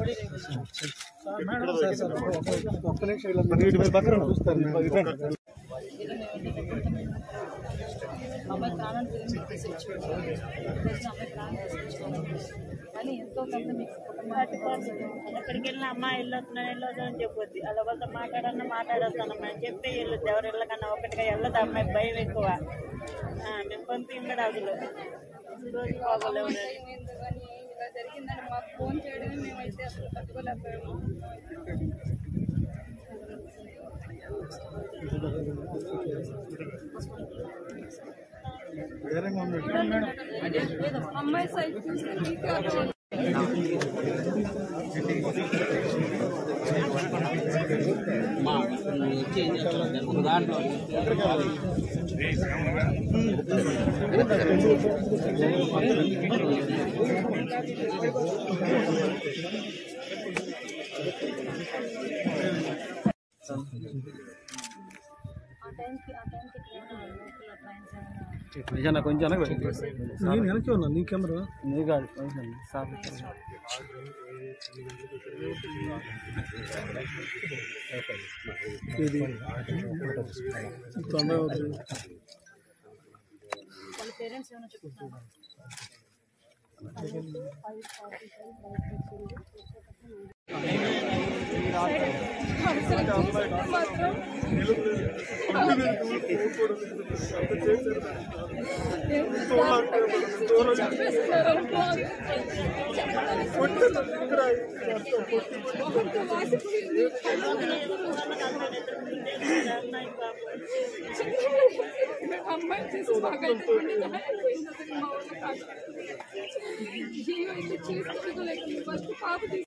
అమ్మాయి ప్రాణం అమ్మాయి ప్రాణం తీసుకొచ్చుకోవాలి కానీ ఎంతో కొంత మీకు ఎక్కడికి వెళ్ళినా అమ్మ వెళ్ళొస్తున్నాను వెళ్ళొద్దు చెప్పొద్ది అలా వాళ్ళతో మాట్లాడన్నా మాట్లాడొస్తానమ్మా అని చెప్పి వెళ్ళొద్దు ఎవరు వెళ్ళకన్నా ఒకటిగా వెళ్ళదు అమ్మాయి భయం ఎక్కువ మేము పంపించడు అసలు రోజు బాగోలేవు ఫోన్ చేయడమే మేమైతే అసలు తట్టుకోలేకపోయాము అమ్మాయి సైజ్ చూస్తే మీకే అర్థం ఆ టైంకి ఆ టైంకి నిజాన కొంచెం నేను వెనక్కి ఉన్నా నీ కెమెరా? నీ కాదు కొంచెం సార్ ఇది పేరెంట్స్ ఏమైనా చెప్తున్నారు? అమ్మాయి చేసి బాగా అయిపోయింది మా ఊళ్ళో కాదు. జీవో ఇట్లా చేసి ఫస్ట్ పాప